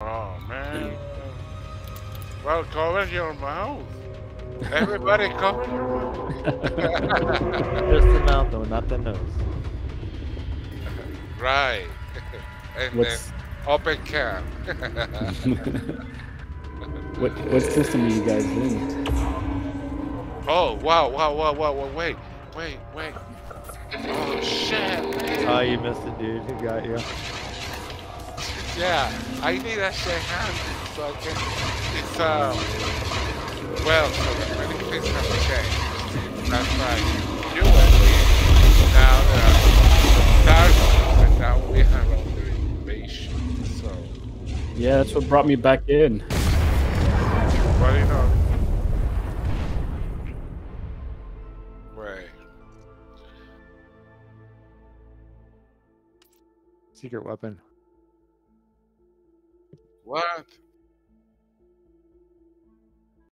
Oh man. Well, cover your mouth. Everybody cover your mouth. Just the mouth, though, not the nose. right. and What's then open cam. what what system are you guys in? oh wow wow wow wow wow wait wait wait. Oh shit. Man. Oh, you missed it, dude. Who got you? Yeah, I need that shit handy so I can. It's um. Well, so many things have changed. That's right. You and me now there are darkness, and now we have only invasion. So Yeah, that's what brought me back in. what do you know? Right. Secret weapon. What?